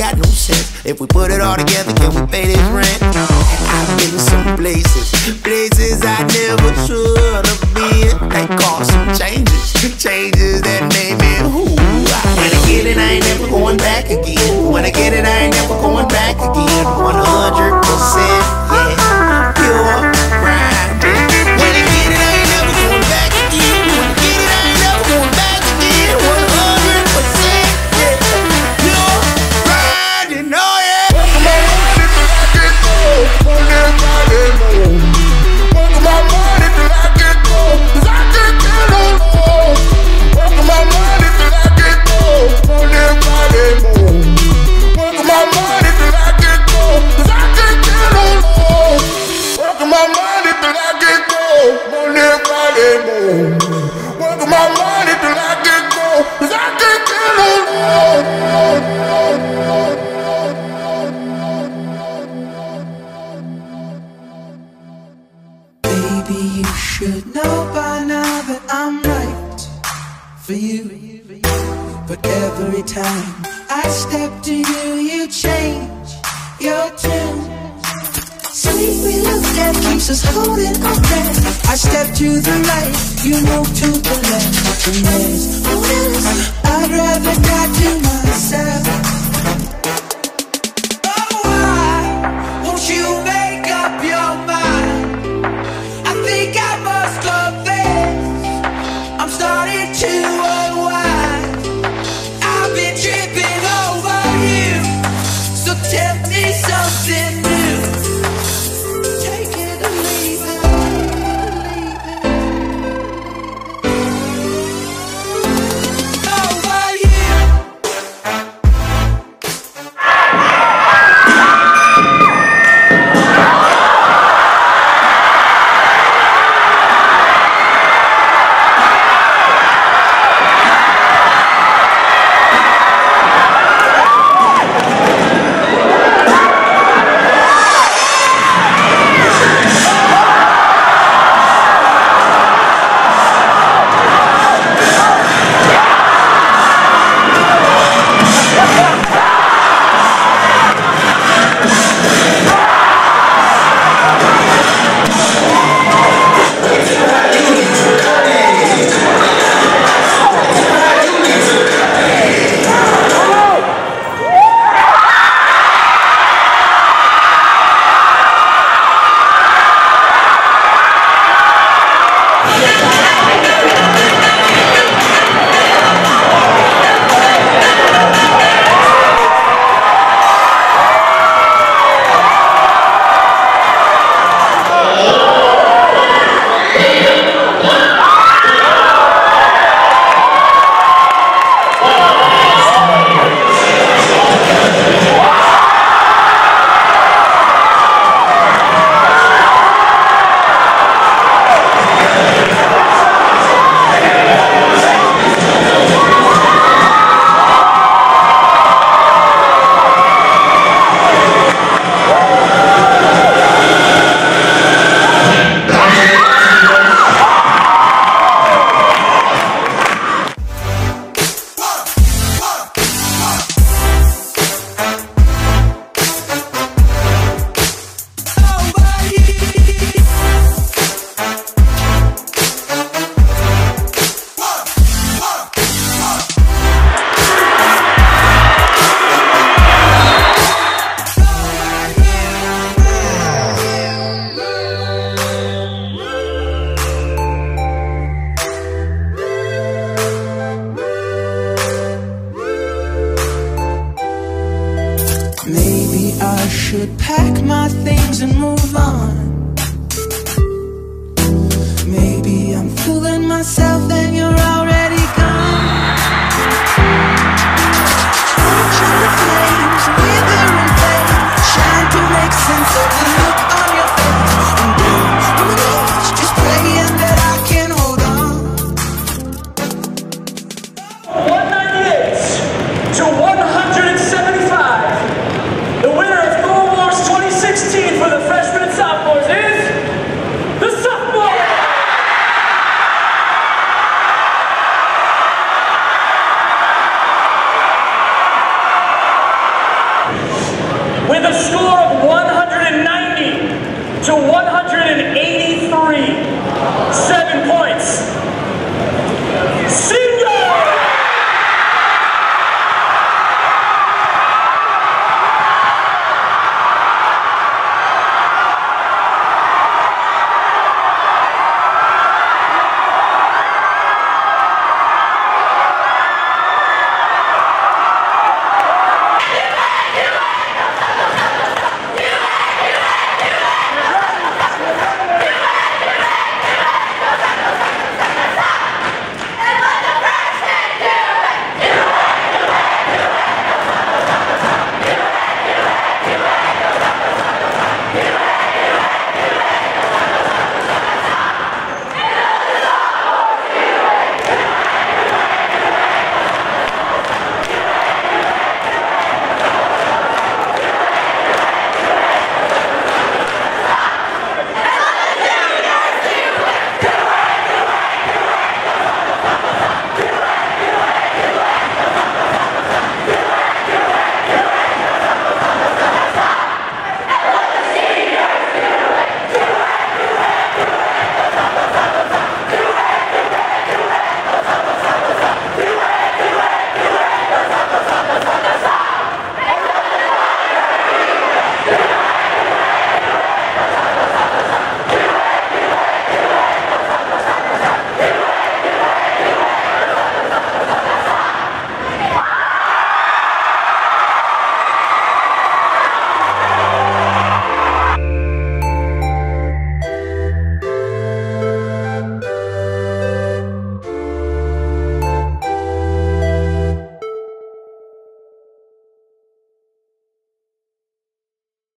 got no sense. If we put it all together, can we pay this rent? I've been some places, places I never should have been. That cost some changes. for you. But every time I step to you, you change your tune. Sweet love that keeps us holding on tight. I step to the right, you move to the left. And there's no else I'd rather die to myself. just in me. should pack my things and move on. Maybe I'm fooling myself and you're with a score of 190 to 180.